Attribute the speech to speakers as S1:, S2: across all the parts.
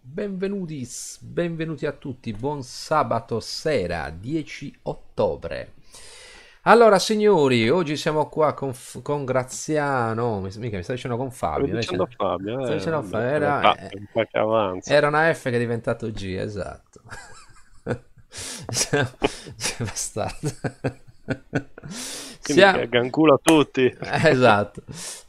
S1: benvenuti, benvenuti a tutti, buon sabato sera 10 ottobre. Allora, signori, oggi siamo qua con, con Graziano, mi, mica mi sta dicendo con Fabio.
S2: Dicendo Fabio, eh,
S1: dicendo Fabio, era,
S2: avanza.
S1: era una F che è diventato G, esatto. Bastardo. Siamo-
S2: ganculo a tutti.
S1: Eh, Esatto.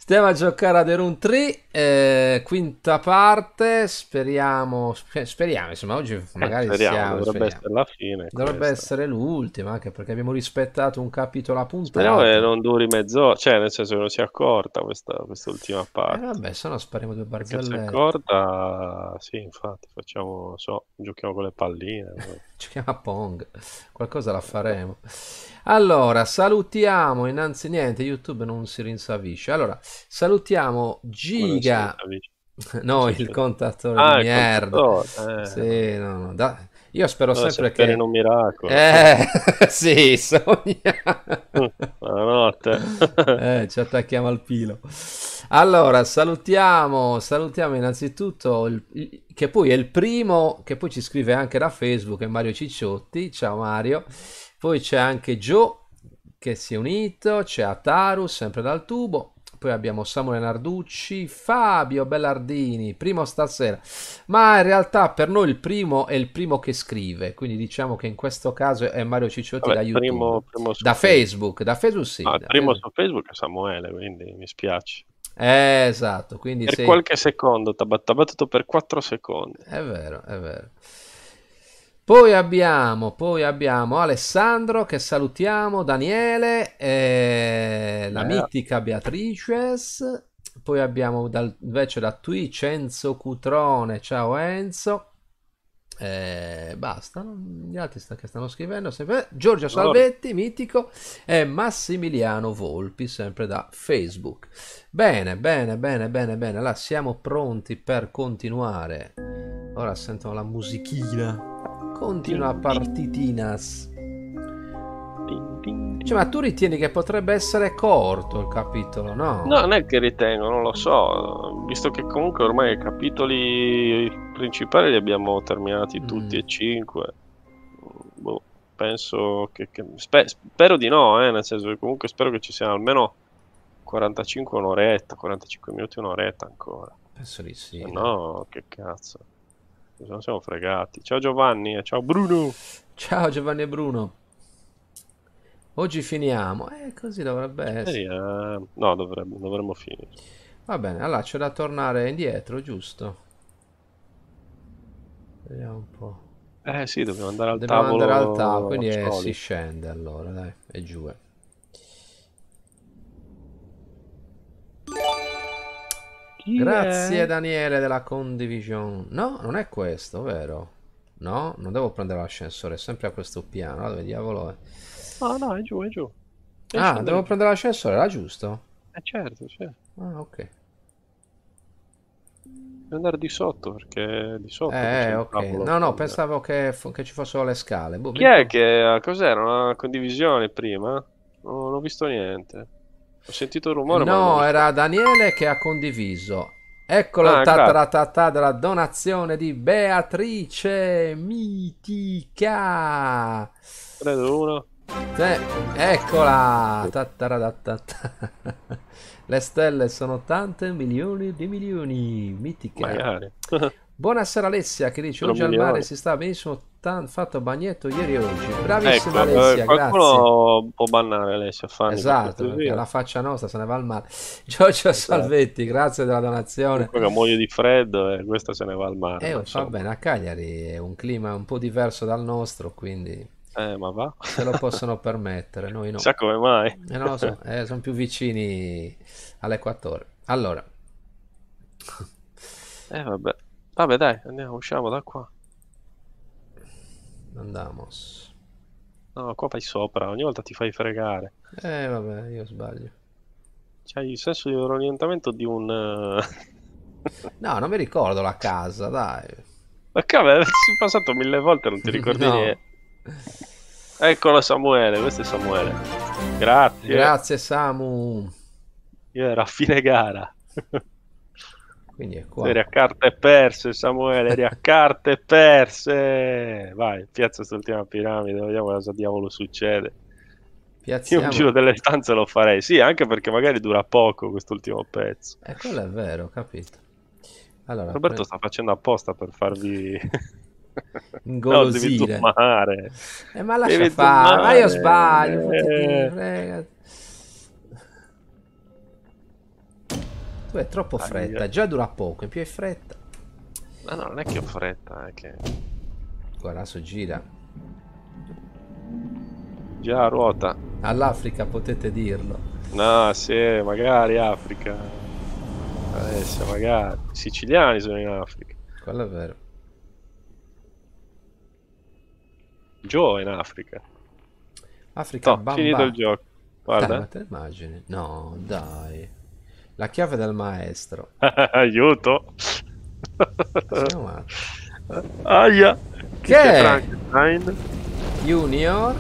S1: Stiamo a giocare a The Room 3, eh, quinta parte. Speriamo, spe- speriamo, insomma, oggi magari
S2: Eh, speriamo,
S1: siamo,
S2: dovrebbe
S1: speriamo.
S2: essere la fine.
S1: Dovrebbe
S2: questa.
S1: essere l'ultima, anche perché abbiamo rispettato un capitolo a
S2: Speriamo che
S1: puntata.
S2: non duri mezz'ora, cioè nel senso che non sia corta questa quest'ultima
S1: Eh,
S2: parte.
S1: vabbè, se no spariamo due
S2: Perché se è
S1: barzellette.
S2: corta, sì, infatti, facciamo, so, giochiamo con le palline.
S1: Giochiamo a Pong, qualcosa la faremo. Allora, salutiamo innanzi niente, YouTube non si rinsavisce. Allora, salutiamo Giga, no, il contatore
S2: Ah,
S1: di merda.
S2: contatore, eh.
S1: Sì, no, no, da- Io spero
S2: Deve
S1: sempre che...
S2: in un miracolo.
S1: Eh, sì, sogna.
S2: Buonanotte.
S1: Eh, ci attacchiamo al filo. Allora, salutiamo, salutiamo innanzitutto il- il- che poi è il primo che poi ci scrive anche da Facebook, è Mario Cicciotti. Ciao Mario. Poi c'è anche Joe che si è unito, c'è Ataru sempre dal tubo. Poi abbiamo Samuele Narducci, Fabio Bellardini, primo stasera. Ma in realtà per noi il primo è il primo che scrive, quindi diciamo che in questo caso è Mario Cicciotti
S2: Vabbè,
S1: da YouTube.
S2: primo- primo
S1: da Facebook, da Facebook sì.
S2: Ah, il
S1: da
S2: primo
S1: Facebook.
S2: su Facebook è Samuele, quindi mi spiace.
S1: Eh, esatto, quindi
S2: Per
S1: sì,
S2: qualche secondo, ti ha t'ha battuto per 4 secondi.
S1: è vero, è vero. Poi abbiamo, poi abbiamo Alessandro che salutiamo, Daniele, eh, la
S2: Eh.
S1: mitica Beatrices, poi abbiamo dal- invece da Twitch Enzo Cutrone, ciao Enzo, Eh, basta, gli altri sta- che stanno scrivendo sempre, Giorgio Salvetti, mitico, e Massimiliano Volpi, sempre da Facebook. Bene, bene, bene, bene, bene. Allora siamo pronti per continuare. Ora sentono la musichina. Continua partitinas.
S2: Tin, tin.
S1: Cioè, ma tu ritieni che potrebbe essere corto il capitolo, no?
S2: No, non è che ritengo, non lo so, visto che comunque ormai i capitoli principali li abbiamo terminati
S1: Mm.
S2: tutti e cinque. Boh, penso che, che- spe- spero di no, eh, nel senso che comunque spero che ci siano almeno 45 un'oretta, 45 minuti un'oretta ancora.
S1: Penso di sì.
S2: No, che cazzo. Se no siamo fregati. Ciao Giovanni e ciao Bruno.
S1: Ciao Giovanni e Bruno. Oggi finiamo. Eh, così dovrebbe essere.
S2: Eh, no, dovremmo, dovremmo finire.
S1: Va bene, allora c'è da tornare indietro, giusto? Vediamo un po'.
S2: Eh sì, dobbiamo andare al
S1: Dobbiamo
S2: tavolo.
S1: andare al tavolo, quindi eh, si scende allora, dai, è giù. eh.
S2: Chi
S1: Grazie
S2: è?
S1: Daniele della condivision. No, non è questo, vero? No, non devo prendere l'ascensore, è sempre a questo piano. Dove diavolo è?
S2: Ah, no, è giù, è giù. Devi
S1: Ah, devo prendere l'ascensore, era giusto?
S2: Eh certo, sì.
S1: Ah, ok.
S2: Devi andare di sotto perché di sotto
S1: Eh, ok. No, no,
S2: con-
S1: pensavo che, che ci fossero le scale. Boh,
S2: Chi è che cos'era? Una condivisione prima? No, non ho visto niente. Ho sentito il rumore,
S1: No, era Daniele che ha condiviso. Eccolo
S2: Ah,
S1: tataratatà della donazione di Beatrice Mitica.
S2: 3, 2, 1.
S1: Sì, eccola! Le stelle sono tante milioni di milioni. Mitica. Buonasera Alessia che dice oggi al mare si sta benissimo, tan- fatto bagnetto ieri e oggi. Bravissima
S2: Ecco, eh,
S1: Alessia, grazie.
S2: qualcuno può bannare Alessia Fanni per
S1: Esatto, perché
S2: cortesia.
S1: la faccia nostra se ne va al mare. Giorgio Salvetti, grazie della donazione.
S2: Comunque che muoio di freddo e questa se ne va al mare.
S1: Eh, va bene, a Cagliari è un clima un po' diverso dal nostro, quindi
S2: Eh, ma va.
S1: se lo possono permettere, noi no.
S2: Chissà come mai.
S1: Eh, non lo so, eh, sono più vicini all'equatore. Allora,
S2: Eh, vabbè. Vabbè, dai, andiamo, usciamo da qua.
S1: andamos.
S2: No, qua vai sopra, ogni volta ti fai fregare.
S1: Eh, vabbè, io sbaglio.
S2: C'hai il senso di orientamento di un... eh,
S1: No, non mi ricordo la casa, dai.
S2: Ma cavolo, sei passato mille volte non ti ricordi
S1: No.
S2: niente. Eccolo Samuele, questo è Samuele. Grazie.
S1: Grazie Samu.
S2: Io ero a fine gara.
S1: Quindi è qua.
S2: Eri a carte perse, Samuele, eri a carte perse. Vai, piazza quest'ultima piramide, vediamo cosa diavolo succede.
S1: Piazziamo...
S2: Io un giro delle stanze lo farei, sì, anche perché magari dura poco quest'ultimo pezzo.
S1: E eh, quello è vero, capito.
S2: Allora, Roberto poi... sta facendo apposta per farvi
S1: ingolosire.
S2: No, devi
S1: eh, ma lascia fare, ma io sbaglio. Eh. Tu hai troppo fretta, già dura poco, in più hai fretta.
S2: Ma no, non è che ho fretta, è che...
S1: Guarda, adesso gira.
S2: Già, ruota.
S1: All'Africa potete dirlo.
S2: No, sì, magari Africa. Adesso, magari. I siciliani sono in Africa.
S1: Quello è vero.
S2: Joe è in Africa.
S1: Africa
S2: no, Bamba. finito il gioco. Guarda.
S1: Dai, te immagini? No, dai. La chiave del maestro.
S2: Aiuto. Aia.
S1: Che è? Junior?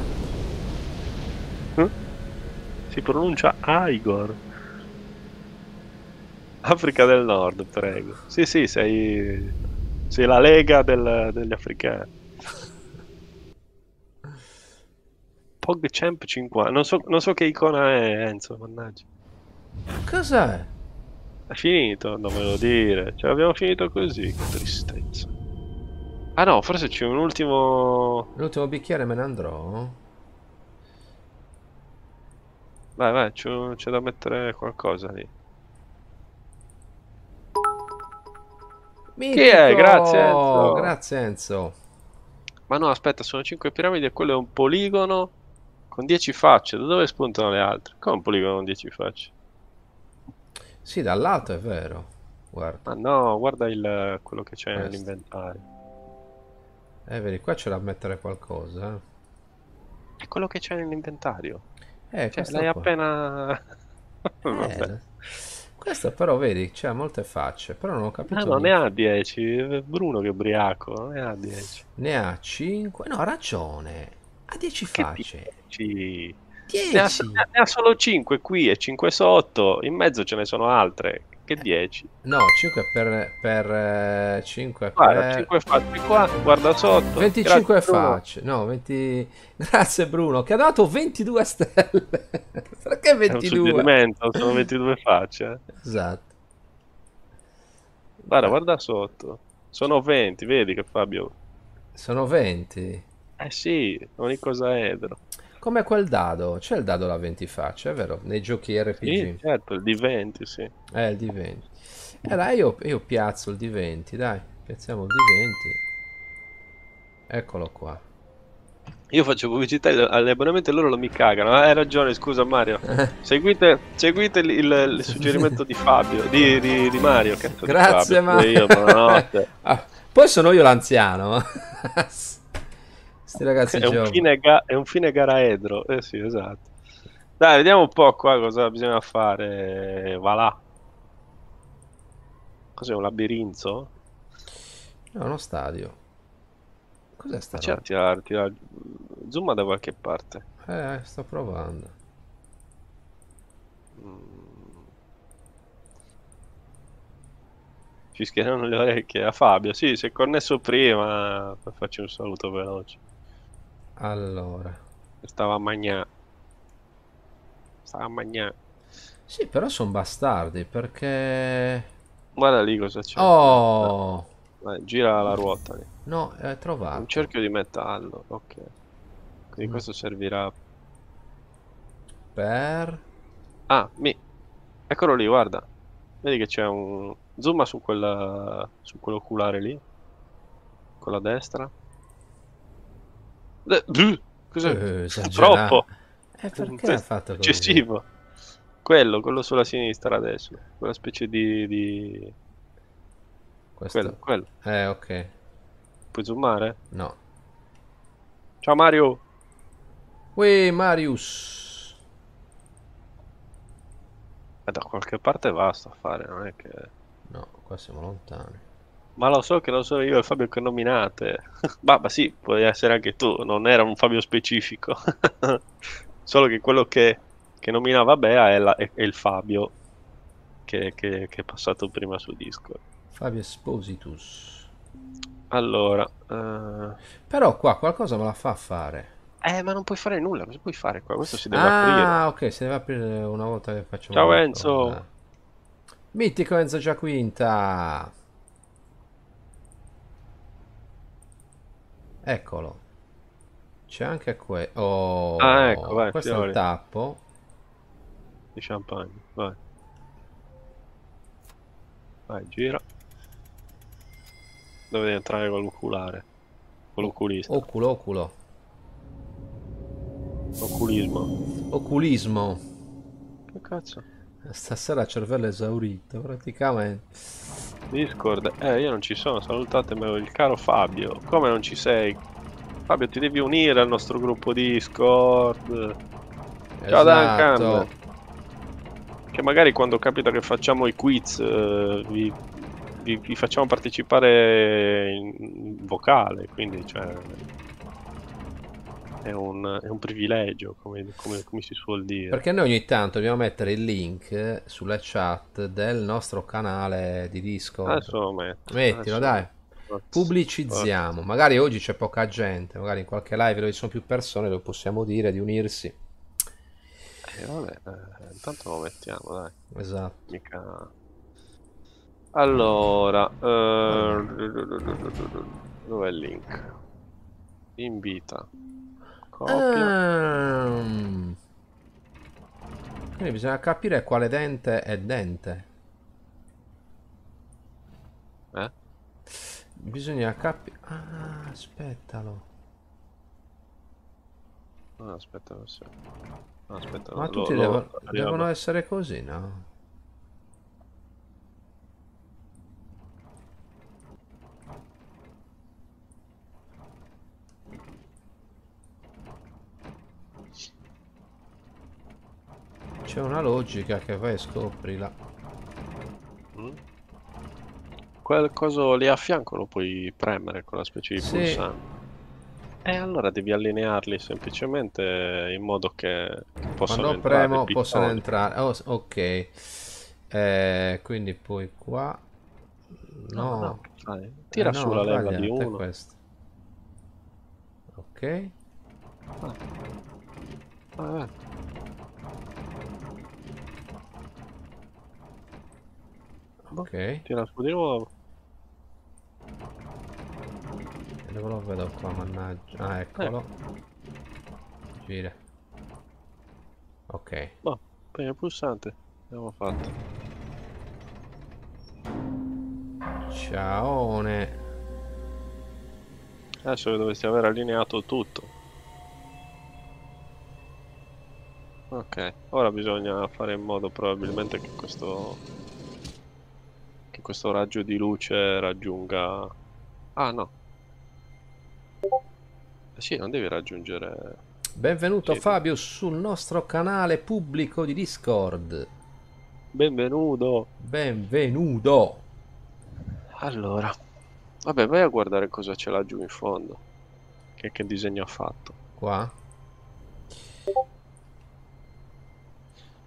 S2: Hm? Si pronuncia Igor. Africa del Nord, prego. Sì, sì, sei, sei la lega del, degli africani. PogChamp 50. Non so, non so che icona è, Enzo, mannaggia.
S1: Cos'è?
S2: È finito, non me lo dire. Cioè, abbiamo finito così, che tristezza. Ah no, forse c'è un ultimo...
S1: L'ultimo bicchiere me ne andrò?
S2: Vai, vai, c'è da mettere qualcosa lì.
S1: Mitico! Chi è? Grazie Enzo. Grazie Enzo.
S2: Ma no, aspetta, sono 5 piramidi e quello è un poligono con 10 facce, da dove spuntano le altre? Come un poligono con 10 facce?
S1: Sì, dall'alto è vero. Guarda.
S2: Ma no, guarda il, quello che c'è nell'inventario.
S1: Eh, vedi, qua c'è da mettere qualcosa.
S2: Eh. È quello che c'è nell'inventario.
S1: Eh,
S2: cioè, l'hai appena...
S1: eh, questo però, vedi, c'ha molte facce, però non ho capito...
S2: No, no, ne ha 10. Bruno che ubriaco, ne ha 10.
S1: Ne ha 5. No, ha ragione. Ha 10 facce.
S2: 10. 10. Ne, ha, ne ha solo 5 qui e 5 sotto. In mezzo ce ne sono altre. Che 10?
S1: No, 5 per, per 5
S2: guarda, per... 5 facce qua, guarda sotto.
S1: 25 Grazie, facce. No, 20... Grazie Bruno, che ha dato 22 stelle. Perché 22?
S2: sono 22 facce.
S1: Eh. Esatto.
S2: Guarda, guarda sotto. Sono 20, vedi che Fabio...
S1: Sono 20?
S2: Eh sì, ogni cosa edro.
S1: Come quel dado, c'è il dado da 20 facce, è vero? Nei giochi RPG.
S2: Sì, certo, il D20, sì.
S1: Eh, il D20. Allora io, io piazzo il D20, dai, piazziamo il D20. Eccolo qua.
S2: Io faccio pubblicità agli abbonamenti e loro non mi cagano. Ah, hai ragione, scusa Mario. seguite, seguite il, il, il, suggerimento di Fabio, di, di, di Mario.
S1: Grazie Mario. ah, poi sono io l'anziano. Sti ragazzi
S2: è un, fine ga- è un fine gara edro. Eh sì, esatto. Dai, vediamo un po' qua cosa bisogna fare. Va là. Cos'è un labirinto?
S1: No, uno stadio. Cos'è sta
S2: C'è tira, tira, zoom da qualche parte.
S1: Eh, sto provando.
S2: Mm. Ci schierano le orecchie a Fabio. Sì, si è connesso prima. Faccio un saluto veloce.
S1: Allora.
S2: Stava a mangiare. Stava a mangiare.
S1: Sì, però sono bastardi perché...
S2: Guarda lì cosa c'è.
S1: Oh!
S2: Vai, gira la ruota. Lì.
S1: No, è trovato.
S2: Un cerchio di metallo, ok. Quindi mm. questo servirà...
S1: Per...
S2: Ah, mi... Eccolo lì, guarda. Vedi che c'è un... Zooma su, quella... su quell'oculare lì. Con la destra. Cos'è?
S1: Eh,
S2: Troppo.
S1: Eh, perché ha fatto
S2: così? Eccessivo. Quello, quello sulla sinistra adesso. Quella specie di... di...
S1: Questo?
S2: Quello, quello.
S1: Eh, ok.
S2: Puoi zoomare?
S1: No.
S2: Ciao Mario.
S1: Ui, Marius.
S2: Eh, da qualche parte basta a fare, non è che...
S1: No, qua siamo lontani.
S2: Ma lo so che lo so io il Fabio che nominate. ma, ma sì, puoi essere anche tu, non era un Fabio specifico. Solo che quello che, che nominava Bea è, la, è, è, il Fabio. che, che, che è passato prima su Discord.
S1: Fabio Espositus.
S2: Allora, eh,
S1: Però qua qualcosa me la fa fare.
S2: eh, ma non puoi fare nulla, cosa puoi fare qua? Questo si deve aprire.
S1: Ah, ok, si deve aprire una volta che facciamo
S2: Ciao, Enzo.
S1: Mitico Enzo Giaquinta. Eccolo. C'è anche questo. Oh,
S2: Ah, ecco, vai,
S1: questo è il
S2: fiori.
S1: tappo.
S2: Di champagne, vai. Vai, gira. Dove devi entrare con l'oculare. Con l'oculista.
S1: Oculo, oculo.
S2: Oculismo.
S1: Oculismo.
S2: Che cazzo?
S1: Stasera cervello esaurito, praticamente.
S2: Discord. Eh, io non ci sono, salutatemi il caro Fabio. Come non ci sei? Fabio, ti devi unire al nostro gruppo Discord. Ciao
S1: Esatto.
S2: Duncan. Che magari quando capita che facciamo i quiz eh, vi, vi- vi facciamo partecipare in, in vocale, quindi cioè, è, un, è un privilegio, come, come- come si suol dire.
S1: Perché noi ogni tanto dobbiamo mettere il link sulla chat del nostro canale di Discord.
S2: Adesso lo metto.
S1: Mettilo,
S2: adesso-
S1: dai. Pubblicizziamo. Magari oggi c'è poca gente, magari in qualche live dove ci sono più persone lo possiamo dire di unirsi.
S2: Eh, vabbè, eh, intanto lo mettiamo, dai.
S1: Esatto.
S2: Mica... Allora, eh, dov'è il link? Invita.
S1: Ehm. Quindi bisogna capire quale dente è dente.
S2: Eh?
S1: Bisogna capire... Ah, aspettalo.
S2: Ah, aspetta, adesso- ah, aspetta,
S1: Ma tutti
S2: lo-
S1: devono,
S2: arriviamo.
S1: devono essere così, no? C'è una logica che vai scoprila.
S2: Mm? Quel coso lì a fianco lo puoi premere con la specie di
S1: Sì.
S2: pulsante. E allora devi allinearli semplicemente in modo che, possano
S1: Quando
S2: entrare
S1: premo possono entrare. Oh, ok. Eh, quindi poi qua. No.
S2: no, fai. Tira
S1: Eh, no,
S2: su la leva di uno.
S1: questo. Ok.
S2: Ah, eh.
S1: Ok.
S2: Tira su di nuovo.
S1: E dove lo vedo qua, mannaggia. Ah, eccolo. Gira. Ok.
S2: Boh, il pulsante. Abbiamo fatto.
S1: Ciaone.
S2: Adesso dovresti aver allineato tutto. Ok, ora bisogna fare in modo probabilmente che questo che questo raggio di luce raggiunga Ah no. Eh sì, non devi raggiungere
S1: Benvenuto
S2: Sì.
S1: Fabio sul nostro canale pubblico di Discord.
S2: Benvenuto.
S1: Benvenuto.
S2: Allora. Vabbè, vai a guardare cosa c'è laggiù in fondo. Che, che disegno ha fatto.
S1: Qua.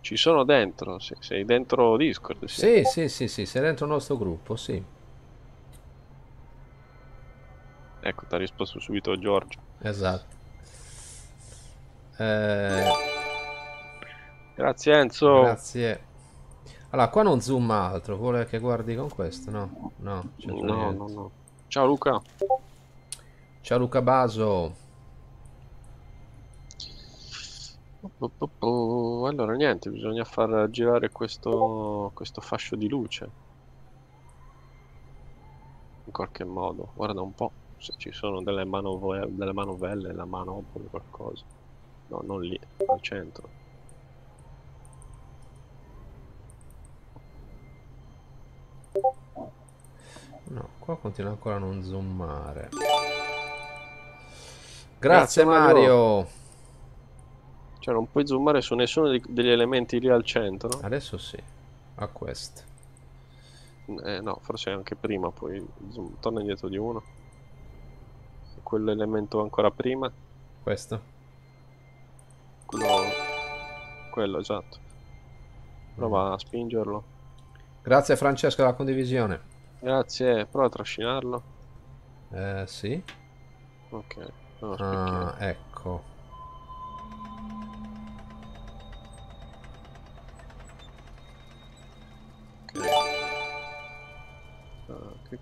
S2: Ci sono dentro, sì, sei dentro Discord, sì.
S1: Sì, sì, sì, sì, sei dentro il nostro gruppo, sì.
S2: Ecco, ti ha risposto subito Giorgio.
S1: Esatto. Eh,
S2: Grazie Enzo.
S1: grazie. Allora, qua non zoom altro, vuole che guardi con questo? No, no,
S2: No, no, no. Ciao Luca.
S1: Ciao Luca Baso.
S2: Allora, niente, bisogna far girare questo, questo fascio di luce. In qualche modo. Guarda un po' se ci sono delle, manove- delle manovelle, la manopole, qualcosa. No, non lì, al centro.
S1: No, qua continua ancora a non zoomare. Grazie,
S2: Grazie, Mario.
S1: Mario.
S2: Cioè, non puoi zoomare su nessuno degli elementi lì al centro?
S1: Adesso sì, a questo.
S2: Eh, no, forse anche prima, poi zoom- torna indietro di uno. Quell'elemento ancora prima,
S1: Questo?
S2: quello, quello esatto. Prova a spingerlo.
S1: Grazie Francesco della condivisione.
S2: Grazie, prova a trascinarlo.
S1: Eh, sì.
S2: Ok, no,
S1: Ah, ecco.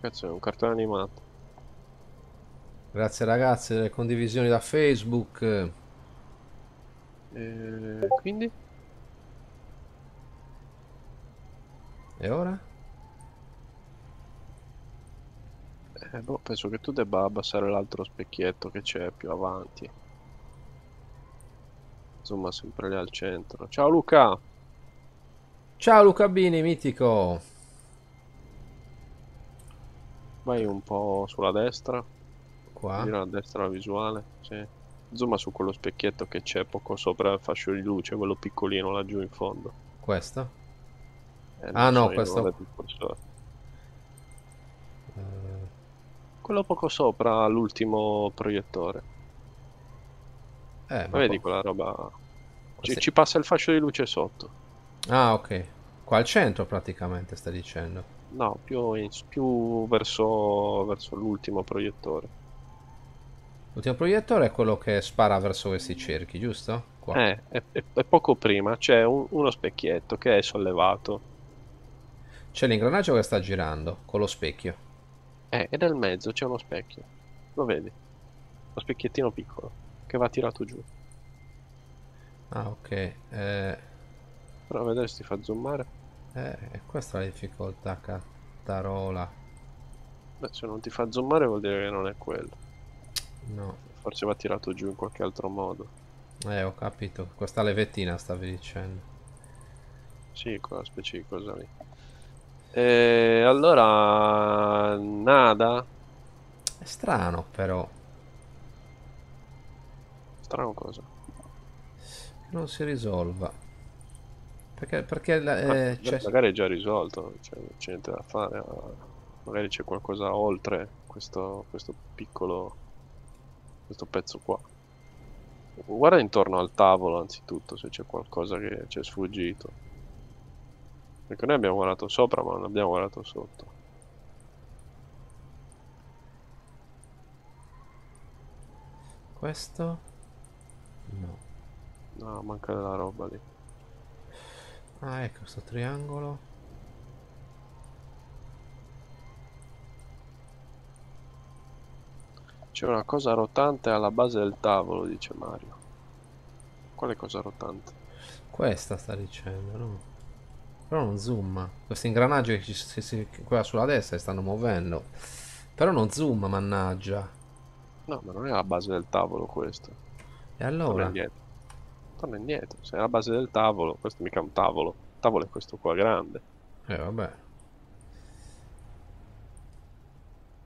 S2: Cazzo è? Un cartone animato.
S1: Grazie ragazzi delle condivisioni da Facebook.
S2: E quindi?
S1: E ora?
S2: Eh, boh, penso che tu debba abbassare l'altro specchietto che c'è più avanti. Insomma, sempre lì al centro. Ciao Luca!
S1: Ciao Luca Bini, mitico.
S2: Vai un po' sulla destra.
S1: Qua.
S2: Gira a destra la visuale. Sì. Zooma su quello specchietto che c'è poco sopra il fascio di luce, quello piccolino laggiù in fondo.
S1: Questo?
S2: Eh,
S1: Ah, no,
S2: so,
S1: questo-. Eh,
S2: Quello poco sopra l'ultimo proiettore.
S1: eh,
S2: Ma vedi
S1: qua-
S2: quella roba? Ci,
S1: Sì.
S2: ci passa il fascio di luce sotto.
S1: Ah, ok. Qua al centro praticamente stai dicendo.
S2: No, più, in- più verso, verso l'ultimo proiettore.
S1: L'ultimo proiettore è quello che spara verso questi cerchi, giusto?
S2: Eh, è, è- è poco prima c'è un- uno specchietto che è sollevato.
S1: C'è l'ingranaggio che sta girando con lo specchio.
S2: Eh, e nel mezzo c'è uno specchio. Lo vedi? Lo specchiettino piccolo che va tirato giù.
S1: Ah, ok. Eh,
S2: Però a vedere se ti fa zoomare.
S1: Eh, e questa è la difficoltà, cattarola.
S2: Beh, se non ti fa zoomare vuol dire che non è quello.
S1: No.
S2: Forse va tirato giù in qualche altro modo.
S1: Eh, ho capito. Questa levettina stavi dicendo.
S2: Sì, quella specie di cosa lì. E allora, nada.
S1: È strano, però.
S2: Strano cosa.
S1: che Non si risolva. Perché, perché la-
S2: Ma-
S1: eh, c'è-
S2: magari è già risolto, cioè, non c'è niente da fare. ma Magari c'è qualcosa oltre questo, questo piccolo questo pezzo qua. Guarda intorno al tavolo anzitutto se c'è qualcosa che ci è sfuggito. Perché noi abbiamo guardato sopra ma non abbiamo guardato sotto.
S1: questo? No.
S2: No, manca della roba lì.
S1: Ah, ecco questo triangolo.
S2: C'è una cosa rotante alla base del tavolo, dice Mario. Quale cosa rotante?
S1: Questa sta dicendo, no? Però non zooma. Questo ingranaggio che ci, si, si- quella sulla destra si stanno muovendo. Però non zooma, mannaggia.
S2: No, ma non è la base del tavolo questo.
S1: E
S2: Torna
S1: allora?
S2: indietro. Torna indietro. Se è la base del tavolo, questo mica è un tavolo. Il tavolo è questo qua grande.
S1: Eh, vabbè.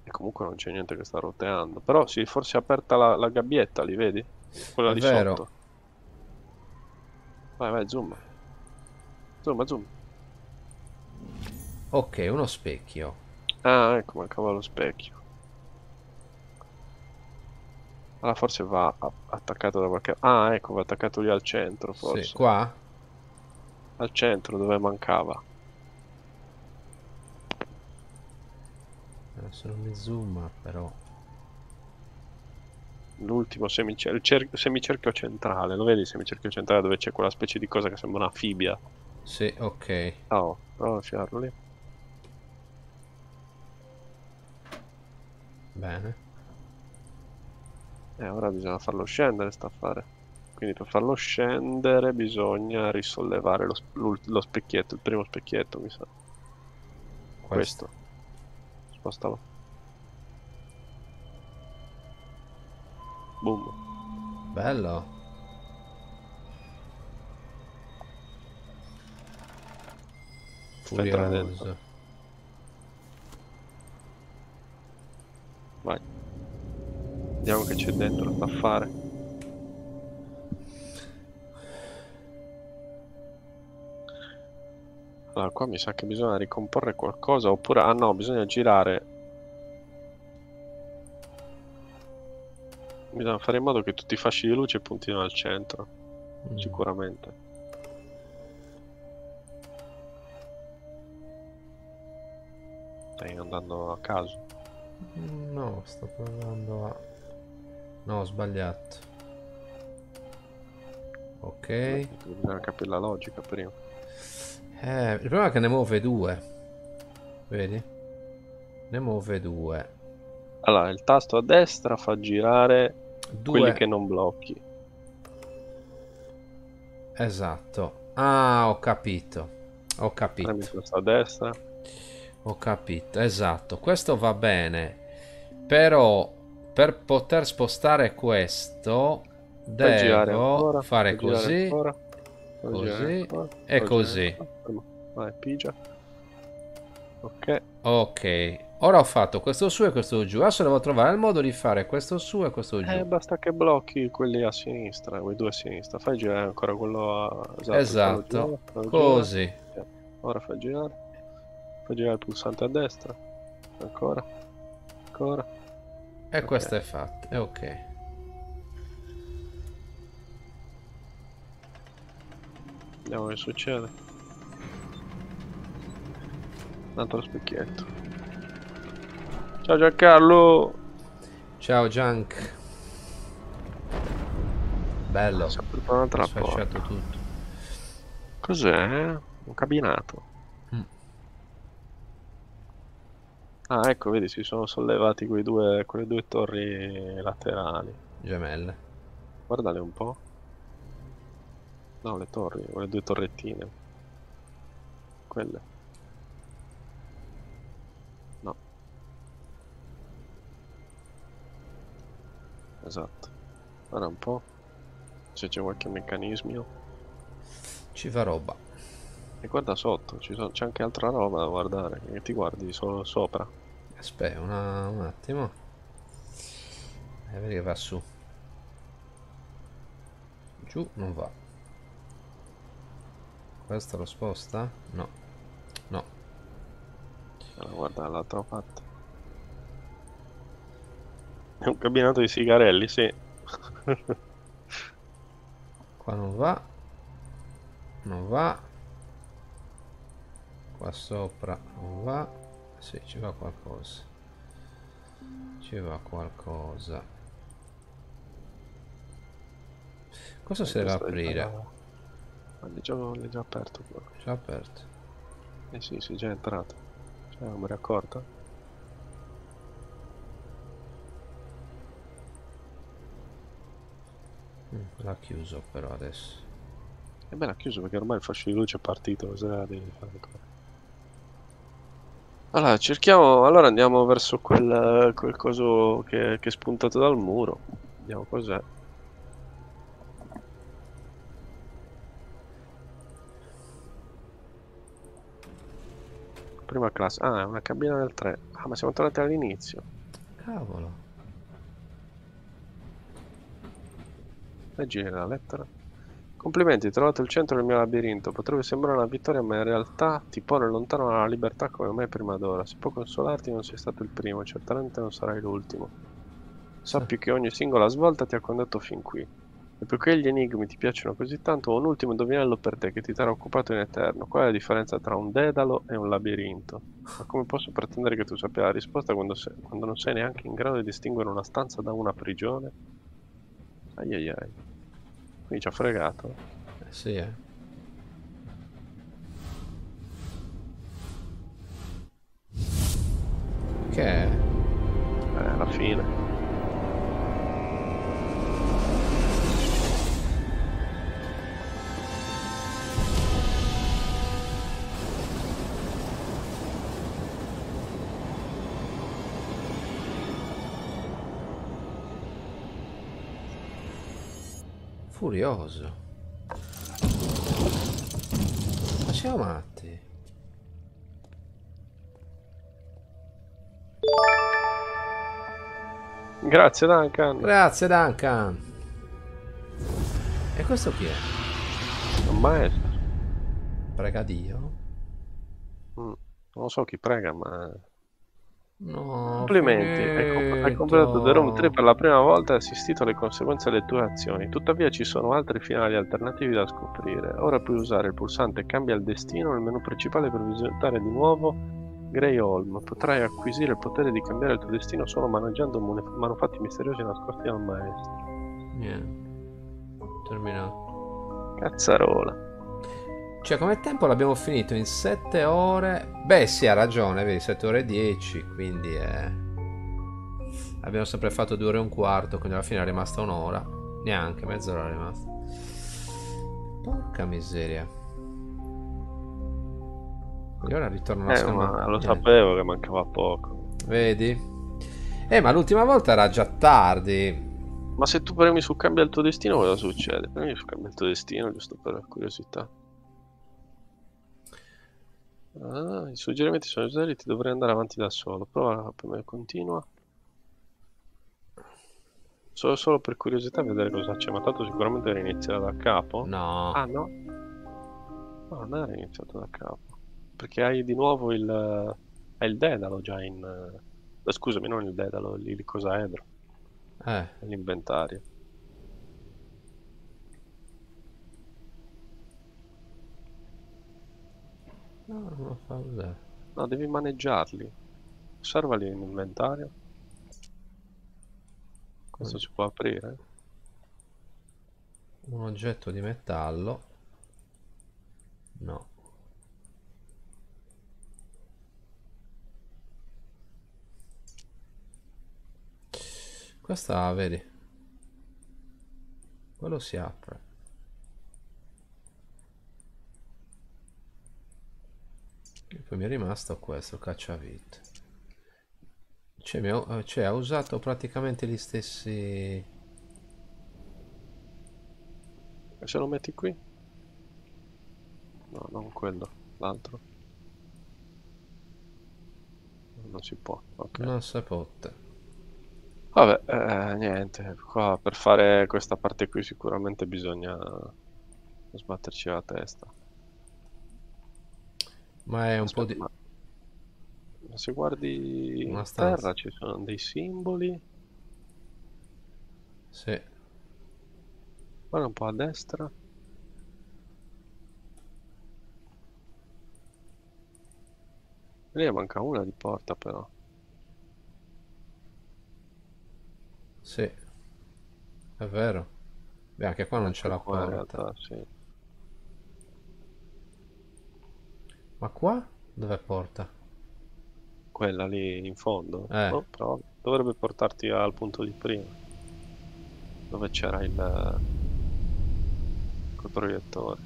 S2: E comunque non c'è niente che sta roteando. Però sì, forse è aperta la, la gabbietta lì, vedi? Quella
S1: È
S2: lì
S1: vero.
S2: sotto. Vai, vai, zoom. Zoom, zoom.
S1: Ok, uno specchio.
S2: Ah, ecco, mancava lo specchio. Allora forse va attaccato da qualche... Ah, ecco, va attaccato lì al centro, forse.
S1: Sì, qua?
S2: Al centro, dove mancava.
S1: Adesso non mi zooma, però.
S2: L'ultimo semicer- semicerchio centrale, lo vedi il semicerchio centrale dove c'è quella specie di cosa che sembra una fibbia?
S1: Sì, ok.
S2: Oh, prova a filarlo lì.
S1: Bene.
S2: E ora bisogna farlo scendere, sta affare. Quindi per farlo scendere bisogna risollevare lo, l'ult- lo specchietto, il primo specchietto, mi sa. Questo. Spostalo. Boom.
S1: Bello. Furioso.
S2: Vai. Vediamo che c'è dentro da fare. Allora, qua mi sa che bisogna ricomporre qualcosa, oppure... Ah no, bisogna girare. Bisogna fare in modo che tutti i fasci di luce puntino al centro,
S1: Mm.
S2: sicuramente. stai andando a caso?
S1: No, sto provando a... No, ho sbagliato. Ok.
S2: Bisogna capire la logica prima.
S1: Eh, il problema è che ne muove due. Vedi? Ne muove due.
S2: Allora, il tasto a destra fa girare
S1: Due.
S2: quelli che non blocchi.
S1: Esatto. Ah, ho capito. Ho capito.
S2: Premi tasto a destra.
S1: Ho capito. Esatto. Questo va bene. Però per poter spostare questo devo fare così
S2: ancora,
S1: così,
S2: ancora,
S1: e così.
S2: Vai, pigia. Ok.
S1: Ok. Ora ho fatto questo su e questo giù. Adesso devo trovare il modo di fare questo su e questo giù.
S2: Eh, basta che blocchi quelli a sinistra, quei due a sinistra. Fai girare ancora quello a... Esatto.
S1: Esatto.
S2: quello girare,
S1: Così.
S2: girare. Ora fai girare. Fai girare il pulsante a destra. Ancora. Ancora.
S1: E
S2: Ok.
S1: questo è fatto. E ok.
S2: Vediamo che succede. Un altro specchietto. Ciao Giancarlo!
S1: Ciao Junk. Bello.
S2: Si è aperta un'altra porta.
S1: tutto.
S2: Cos'è? Un cabinato.
S1: Mm.
S2: Ah, ecco, vedi, si sono sollevati quei due, quelle due torri laterali.
S1: Gemelle.
S2: Guardale un po'. No, le torri, quelle due torrettine. Quelle. No. Esatto. Guarda un po'. Se c'è qualche meccanismo.
S1: Ci fa roba.
S2: E guarda sotto, c'è anche altra roba da guardare. Che ti guardi solo sopra.
S1: Aspetta una- un attimo. E vedi che va su. Giù non va. Questo lo sposta? No. No.
S2: Allora, guarda dall'altra parte. È un cabinato di sigarelli, sì.
S1: Qua non va. Non va. Qua sopra non va. Sì, ci va qualcosa. Ci va qualcosa. Cosa si deve
S2: Questo è
S1: aprire?
S2: Ma l'hai già, l'hai già aperto quello.
S1: Già aperto.
S2: Eh sì, sì, già entrato. Cioè, non ero accorto.
S1: Mm, L'ha chiuso però adesso.
S2: E beh, l'ha chiuso perché ormai il fascio di luce è partito. Cosa devi fare ancora? Allora, cerchiamo. Allora andiamo verso quel, quel coso che, che è spuntato dal muro. Vediamo cos'è. Prima classe. Ah, è una cabina del 3. Ah, ma siamo tornati all'inizio.
S1: Cavolo.
S2: Leggi la lettera. Complimenti, hai trovato il centro del mio labirinto. Potrebbe sembrare una vittoria, ma in realtà ti pone lontano dalla libertà come mai prima d'ora. Se può consolarti, non sei stato il primo, certamente non sarai l'ultimo. Sappi che ogni singola svolta ti ha condotto fin qui. E poiché gli enigmi ti piacciono così tanto, ho un ultimo indovinello per te che ti terrà occupato in eterno. Qual è la differenza tra un dedalo e un labirinto? Ma come posso pretendere che tu sappia la risposta quando, se- quando non sei neanche in grado di distinguere una stanza da una prigione? Ai ai ai. Quindi ci ha fregato.
S1: Eh, sì, eh. Che è?
S2: Eh, alla fine.
S1: Furioso. Ma siamo matti.
S2: Grazie Duncan.
S1: Grazie Duncan. E questo chi è?
S2: Un maestro.
S1: Prega Dio?
S2: Mm, Non so chi prega, ma...
S1: No.
S2: Complimenti, hai, hai completato The Room 3 per la prima volta e assistito alle conseguenze delle tue azioni. Tuttavia ci sono altri finali alternativi da scoprire. Ora puoi usare il pulsante Cambia il destino nel menu principale per visitare di nuovo Greyholm, potrai acquisire il potere di cambiare il tuo destino solo maneggiando manu- manufatti misteriosi nascosti dal maestro.
S1: Niente. Terminato.
S2: Cazzarola.
S1: Cioè, come tempo l'abbiamo finito in 7 ore. Beh, sì, ha ragione, vedi, 7 ore e 10, quindi è... Abbiamo sempre fatto 2 ore e un quarto, quindi alla fine è rimasta un'ora. Neanche, mezz'ora è rimasta. Porca miseria. E ora ritorno alla
S2: Eh, ma lo sapevo che mancava poco.
S1: Vedi? Eh, ma l'ultima volta era già tardi.
S2: Ma se tu premi su cambia il tuo destino, cosa succede? Premi su cambia il tuo destino, giusto per curiosità. Ah, i suggerimenti sono esauriti, dovrei andare avanti da solo. Prova a premere continua. Solo, solo per curiosità vedere cosa c'è, ma tanto sicuramente inizierà da capo.
S1: No.
S2: Ah no? No, non era iniziato da capo. Perché hai di nuovo il... hai il dedalo già in... eh, Scusami, non il dedalo, il icosaedro,
S1: Eh,
S2: nell'inventario.
S1: No, non lo fa vedere.
S2: No, devi maneggiarli. Osservali in inventario. Questo si può aprire?
S1: Un oggetto di metallo. No. Questa, vedi. Quello si apre. E poi mi è rimasto questo, cacciavite. Cioè, cioè, ha usato praticamente gli stessi...
S2: E se lo metti qui? No, non quello, l'altro. Non si può, ok.
S1: Non si potte.
S2: Vabbè, eh, niente, qua per fare questa parte qui sicuramente bisogna sbatterci la testa.
S1: Ma è un po'
S2: Aspetta,
S1: di...
S2: ma- se guardi
S1: Una
S2: in
S1: stanza.
S2: terra ci sono dei simboli,
S1: Sì.
S2: guarda un po' a destra. Lì ne manca una di porta però.
S1: Sì, è vero. Beh, anche qua non c'è la
S2: Qua in
S1: porta.
S2: realtà, sì.
S1: Ma qua? Dove porta?
S2: Quella lì in fondo.
S1: Eh.
S2: Oh, però dovrebbe portarti al punto di prima. Dove c'era il col proiettore.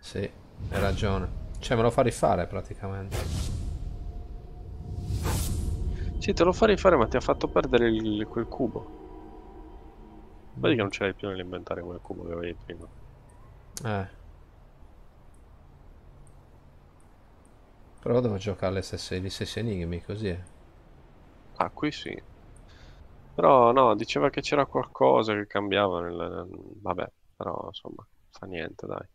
S1: Sì, hai ragione. Cioè, me lo fa rifare praticamente.
S2: Sì, te lo fa rifare, ma ti ha fatto perdere il- quel cubo. Vedi che non ce l'hai più nell'inventario quel cubo che avevi prima.
S1: Eh. Però devo giocare le stesse, gli stessi enigmi, così è.
S2: Ah, qui sì. Però no, diceva che c'era qualcosa che cambiava nel... Vabbè, però insomma, fa niente, dai.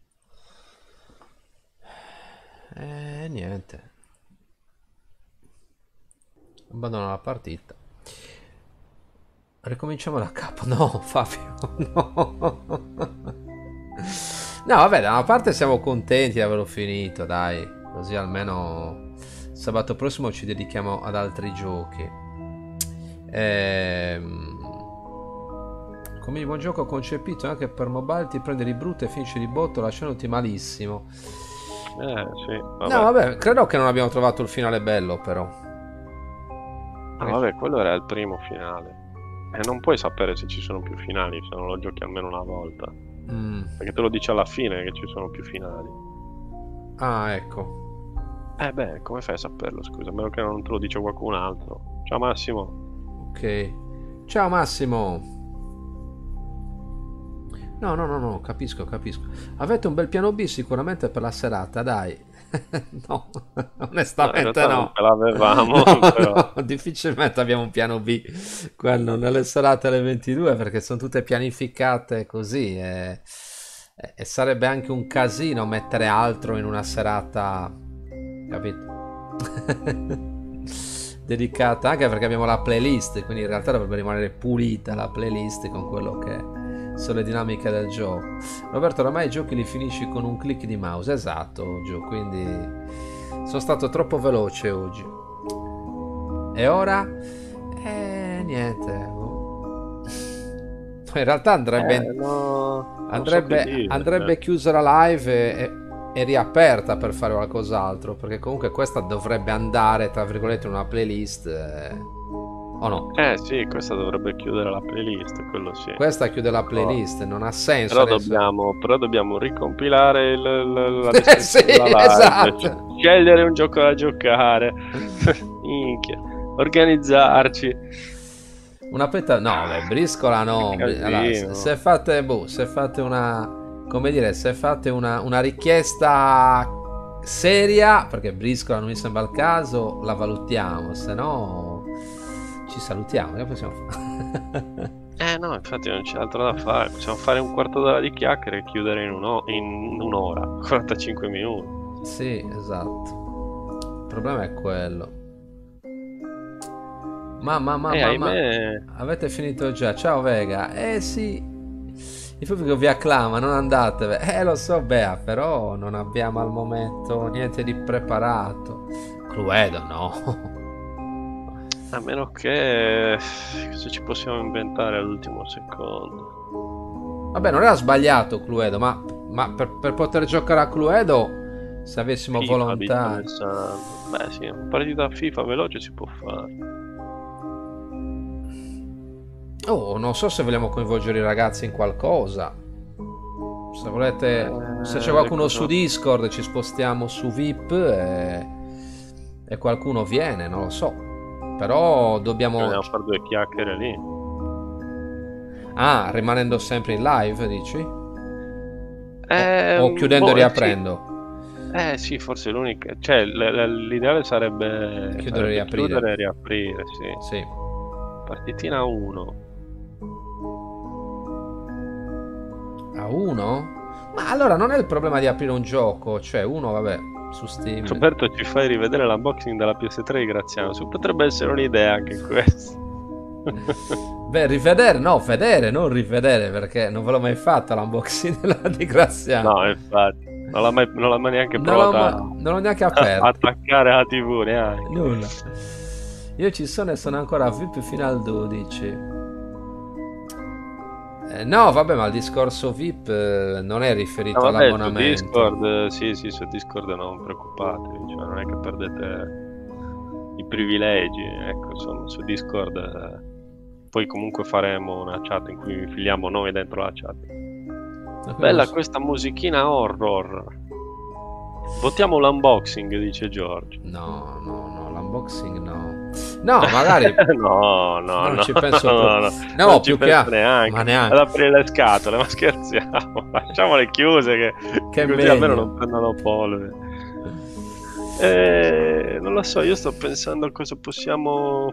S1: E niente. Abbandono la partita. Ricominciamo da capo. No, Fabio, no. No, vabbè, da una parte siamo contenti di averlo finito, dai. Così almeno sabato prossimo ci dedichiamo ad altri giochi. Ehm... Come il buon gioco concepito anche per mobile ti prende di brutto e finisce di botto lasciandoti malissimo.
S2: Eh, sì, vabbè.
S1: No, vabbè, credo che non abbiamo trovato il finale bello, però.
S2: Ah, vabbè, quello era il primo finale. E non puoi sapere se ci sono più finali se non lo giochi almeno una volta.
S1: Mm.
S2: Perché te lo dice alla fine che ci sono più finali.
S1: Ah, ecco.
S2: Eh beh, come fai a saperlo, scusa? A meno che non te lo dice qualcun altro. Ciao Massimo.
S1: Ok. Ciao Massimo. No, no, no, no, capisco, capisco. Avete un bel piano B sicuramente per la serata, dai. no, onestamente no.
S2: non ce l'avevamo,
S1: No,
S2: però.
S1: no, difficilmente abbiamo un piano B quello nelle serate alle 22 perché sono tutte pianificate così e- e sarebbe anche un casino mettere altro in una serata, capito? Dedicata anche perché abbiamo la playlist, quindi in realtà dovrebbe rimanere pulita la playlist con quello che sulle dinamiche del gioco. Roberto, oramai i giochi li finisci con un clic di mouse, esatto, Gio, quindi sono stato troppo veloce oggi. E ora? Eh, niente. In realtà andrebbe,
S2: Eh, no, non so
S1: andrebbe,
S2: dire,
S1: andrebbe
S2: eh.
S1: chiusa la live e, e riaperta per fare qualcos'altro, perché comunque questa dovrebbe andare, tra virgolette, in una playlist. eh, O no?
S2: Eh sì, questa dovrebbe chiudere la playlist, quello sì.
S1: Questa chiude la playlist, non ha senso.
S2: Però dobbiamo, però dobbiamo ricompilare il, la descrizione
S1: sì,
S2: live,
S1: esatto.
S2: scegliere un gioco da giocare, minchia, organizzarci.
S1: Una petta... No, beh, briscola no. Allora, se, se fate, boh, se fate una... Come dire, se fate una, una richiesta seria, perché briscola non mi sembra il caso, la valutiamo, se no ci salutiamo, che possiamo fare?
S2: Eh no, infatti non c'è altro da fare, possiamo fare un quarto d'ora di chiacchiere e chiudere in, uno- in un'ora, 45 minuti.
S1: sì, esatto. Il problema è quello. Mamma, mamma,
S2: e
S1: mamma.
S2: ahimè,
S1: Avete finito già? Ciao Vega. Eh sì. Il pubblico vi acclama, non andate. Eh lo so Bea, però non abbiamo al momento niente di preparato. Cluedo, no.
S2: A meno che cosa ci possiamo inventare all'ultimo secondo.
S1: Vabbè, non era sbagliato Cluedo, ma, ma per, per poter giocare a Cluedo, se avessimo
S2: FIFA,
S1: volontà...
S2: Beh sì, una partita FIFA veloce si può fare.
S1: Oh, non so se vogliamo coinvolgere i ragazzi in qualcosa. Se volete, se c'è
S2: Eh,
S1: qualcuno su Discord, ci spostiamo su VIP e, e qualcuno viene, non lo so. Però dobbiamo.
S2: Dobbiamo fare due chiacchiere lì.
S1: Ah, rimanendo sempre in live, dici?
S2: Eh,
S1: o chiudendo
S2: boh,
S1: e riaprendo?
S2: Sì. Eh sì, forse l'unica... Cioè, l'ideale sarebbe...
S1: Chiudere e riaprire.
S2: Chiudere e riaprire, sì.
S1: Sì.
S2: Partitina 1.
S1: A uno? Ma allora non è il problema di aprire un gioco, cioè uno, vabbè, su Steam.
S2: Roberto ci fai rivedere l'unboxing della PS3 di Graziano. Su, potrebbe essere un'idea anche questa.
S1: Beh, rivedere, no, vedere, non rivedere, perché non ve l'ho mai fatta l'unboxing della di Graziano.
S2: no, infatti. Non l'ha mai, non l'ha mai neanche
S1: Non l'ho,
S2: provata
S1: ma- non l'ho neanche aperto.
S2: attaccare alla TV neanche.
S1: Nulla. Io ci sono e sono ancora VIP fino al 12. Eh, no, vabbè, ma il discorso VIP eh, non è riferito
S2: No, vabbè, su
S1: all'abbonamento.
S2: Discord, eh, sì, sì, su Discord non preoccupatevi, cioè non è che perdete i privilegi, ecco, insomma, su Discord eh, poi comunque faremo una chat in cui filiamo noi dentro la chat. Bella
S1: so-
S2: questa musichina horror. Votiamo l'unboxing, dice George.
S1: No, no, no, l'unboxing no. No, magari...
S2: no, no,
S1: Non
S2: no,
S1: ci penso
S2: no, no,
S1: No,
S2: ci
S1: più che
S2: neanche.
S1: ma neanche.
S2: Ad aprire le scatole, ma scherziamo. Lasciamole chiuse che,
S1: Che
S2: così
S1: meglio.
S2: almeno non prendono polvere. Eh, non lo so, io sto pensando a cosa possiamo...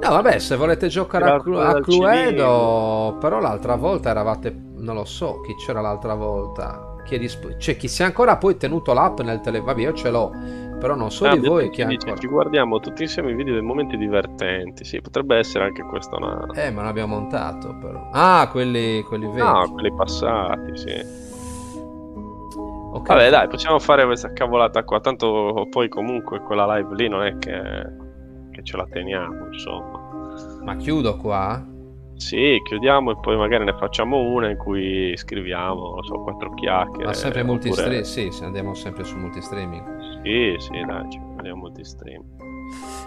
S1: No, vabbè, se volete giocare a, Clu- a Cluedo, però l'altra volta eravate, non lo so, chi c'era l'altra volta? Chi disp- cioè, chi si è ancora poi tenuto l'app nel telefono? Vabbè, io ce l'ho, però non so
S2: Ah,
S1: di voi
S2: dice,
S1: ancora.
S2: Ci guardiamo tutti insieme i video dei momenti divertenti. Sì, potrebbe essere anche questa una...
S1: Eh, ma l'abbiamo montato però. Ah, quelli, quelli vecchi.
S2: No, quelli passati, sì.
S1: Ok.
S2: Vabbè, dai, possiamo fare questa cavolata qua. Tanto poi comunque quella live lì non è che, che ce la teniamo, insomma.
S1: Ma chiudo qua?
S2: Sì, chiudiamo e poi magari ne facciamo una in cui scriviamo, non so, quattro chiacchiere.
S1: Ma sempre
S2: oppure-
S1: multistream? Sì, andiamo sempre su multistreaming.
S2: Sì, sì, dai, ci vediamo multistream.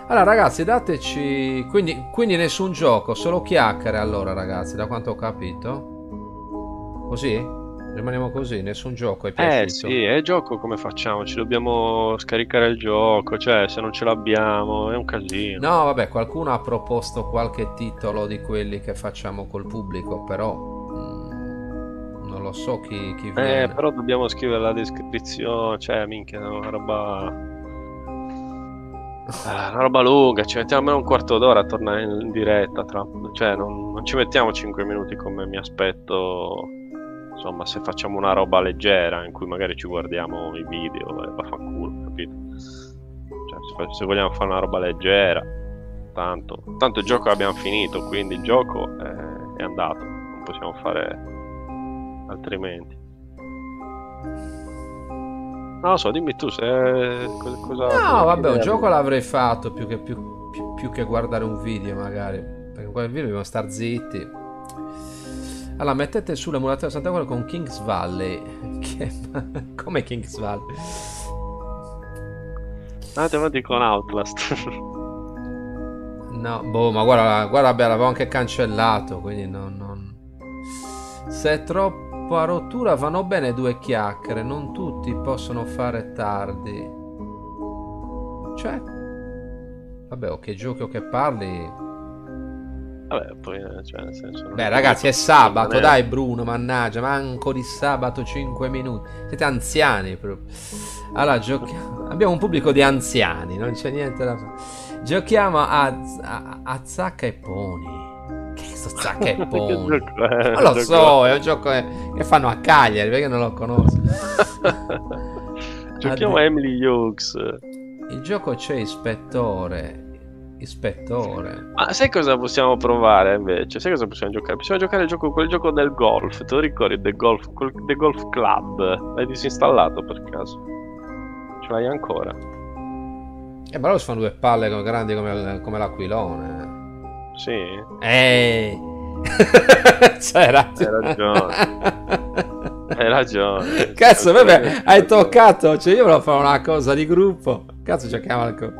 S1: Allora, ragazzi, dateci. Quindi, quindi nessun gioco, solo chiacchiere. Allora, ragazzi, da quanto ho capito, così rimaniamo così. Nessun gioco è piaciuto.
S2: Eh sì, il gioco come facciamo? Ci dobbiamo scaricare il gioco, cioè se non ce l'abbiamo è un casino.
S1: No, vabbè, qualcuno ha proposto qualche titolo di quelli che facciamo col pubblico, però mm, non lo so chi, chi
S2: Eh,
S1: viene.
S2: però dobbiamo scrivere la descrizione, cioè, minchia, è una roba... Ah, Una roba lunga, ci mettiamo almeno un quarto d'ora a tornare in diretta, tra... cioè non, non ci mettiamo 5 minuti come mi aspetto, insomma, se facciamo una roba leggera in cui magari ci guardiamo i video e vaffanculo, capito? Cioè, se, vogliamo fare una roba leggera, tanto, tanto il gioco l'abbiamo finito, quindi il gioco eh, è andato, non possiamo fare altrimenti. Non lo so, dimmi tu se cosa...
S1: No, vabbè, un gioco l'avrei fatto più che, più, più, più che guardare un video magari. Perché in quel video dobbiamo star zitti. Allora, mettete sull'emulatore 64 con Kings Valley. Che... Come Kings Valley?
S2: Andate avanti con Outlast.
S1: no, boh, ma guarda, guarda, beh, l'avevo anche cancellato, quindi non... non... Se è troppo a rottura vanno bene due chiacchiere, non tutti possono fare tardi. Cioè... Vabbè, o che giochi o che parli...
S2: Vabbè, poi, cioè, nel senso...
S1: Beh, ragazzi, è sabato, dai Bruno, mannaggia, manco di sabato 5 minuti. Siete anziani proprio. Allora, giochiamo... Abbiamo un pubblico di anziani, non c'è niente da fare. Giochiamo a, a, a Zacca e Pony. Che è sto Zacca e Pony? non lo so, è un gioco che fanno a Cagliari, perché non lo conosco.
S2: Giochiamo a Emily Hughes.
S1: Il gioco c'è ispettore. Ispettore.
S2: Ma sai cosa possiamo provare invece? Sai cosa possiamo giocare? Possiamo giocare il gioco, quel gioco del golf. Te lo ricordi? The Golf, The Golf Club. L'hai disinstallato per caso? Ce l'hai ancora?
S1: Eh, ma loro fanno due palle grandi come, come l'aquilone.
S2: Sì.
S1: Eh. C'era.
S2: Hai ragione. Hai ragione.
S1: Cazzo, vabbè, hai toccato. Cioè, io volevo fare una cosa di gruppo. Cazzo, giochiamo al co-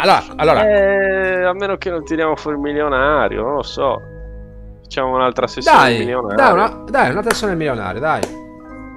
S1: allora, allora.
S2: Eh, a meno che non tiriamo fuori il milionario, non lo so. Facciamo un'altra sessione
S1: dai,
S2: milionario.
S1: Dai, una, dai, un'altra sessione milionario, dai.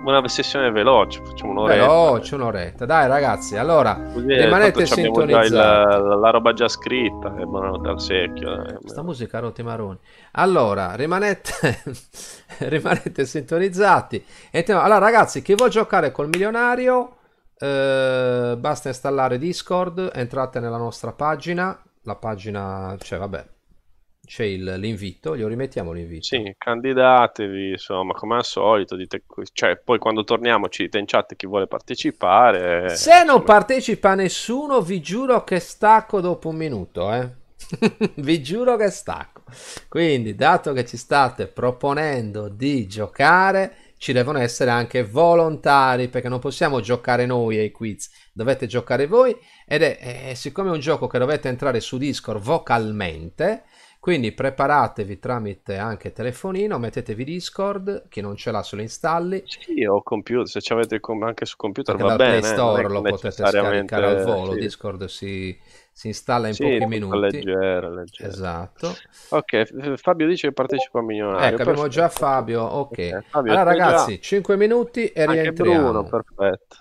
S2: Una sessione veloce, facciamo un'oretta.
S1: Veloce, un'oretta. Dai, ragazzi, allora, Così rimanete sintonizzati.
S2: La, la, roba già scritta, e buonanotte al secchio.
S1: Eh. Questa musica rotti maroni. Allora, rimanete, rimanete sintonizzati. E allora, ragazzi, chi vuol giocare col milionario eh, basta installare Discord, entrate nella nostra pagina, la pagina, cioè vabbè, c'è il, l'invito, glielo rimettiamo l'invito.
S2: Sì, candidatevi, insomma, come al solito, dite, cioè, poi quando torniamo ci dite in chat chi vuole partecipare.
S1: Se non partecipa nessuno, vi giuro che stacco dopo un minuto, eh. vi giuro che stacco. Quindi, dato che ci state proponendo di giocare, ci devono essere anche volontari perché non possiamo giocare noi ai quiz, dovete giocare voi ed è, è siccome è un gioco che dovete entrare su Discord vocalmente, quindi preparatevi tramite anche telefonino, mettetevi Discord, chi non ce l'ha se lo installi.
S2: Sì, o computer, se ci avete anche su computer
S1: anche
S2: va bene.
S1: Play Store lo potete scaricare al volo, sì. Discord si si installa in
S2: sì,
S1: pochi minuti.
S2: Leggera, leggera.
S1: Esatto.
S2: Ok, Fabio dice che partecipa a milionario.
S1: Ecco, abbiamo già Fabio. Ok. okay Fabio, allora ragazzi, già... 5 minuti e Anche rientriamo. Bruno,
S2: perfetto.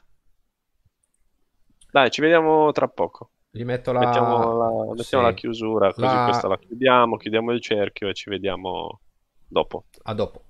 S2: Dai, ci vediamo tra poco.
S1: Gli metto la...
S2: Mettiamo la, mettiamo sì. la chiusura, così la... questa la chiudiamo, chiudiamo il cerchio e ci vediamo dopo.
S1: A dopo.